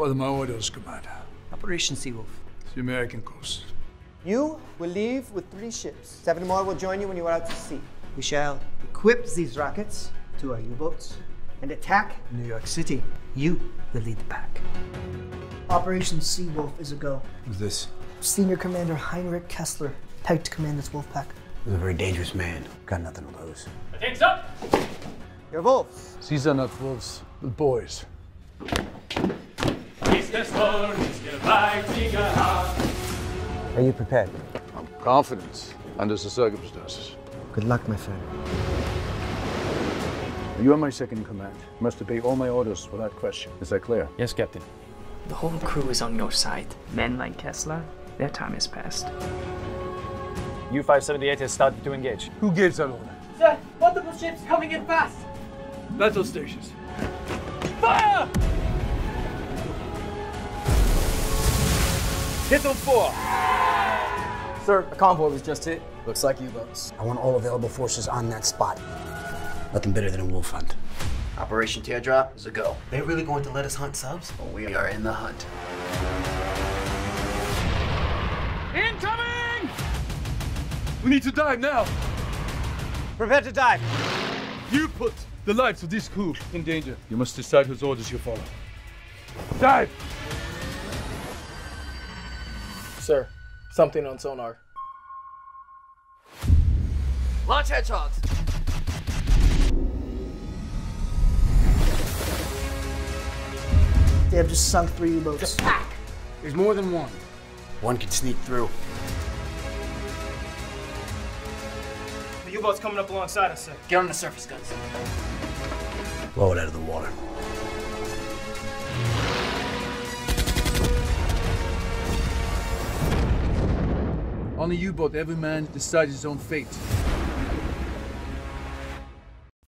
What are my orders, Commander? Operation Seawolf. It's the American coast. You will leave with three ships. Seven more will join you when you are out to sea. We shall equip these rockets to our U-boats and attack New York City. You will lead the pack. Operation Seawolf is a go. Who's this? Senior Commander Heinrich Kessler, pegged to command this wolf pack. He's a very dangerous man. Got nothing to lose. Attention up! Your wolves. These are not wolves, but boys. Are you prepared? I'm confident under the circumstances. Good luck, my friend. You are my second in command. You must obey all my orders without question. Is that clear? Yes, Captain. The whole crew is on your side. Men like Kessler, their time is past. U-578 has started to engage. Who gives that order? Sir, multiple ships coming in fast. Battle stations. Fire! Hit them four. Sir, a convoy was just hit. Looks like U-boats. I want all available forces on that spot. Nothing better than a wolf hunt. Operation Teardrop is a go. They really going to let us hunt subs? Well, we are in the hunt. Incoming! We need to dive now. Prepare to dive. You put the lives of this crew in danger. You must decide whose orders you follow. Dive! Sir, something on sonar. Launch hedgehogs! They have just sunk three U-boats. There's more than one. One can sneak through. The U-boat's coming up alongside us, sir. Get on the surface guns. Blow it out of the water. On a U-boat, every man decides his own fate.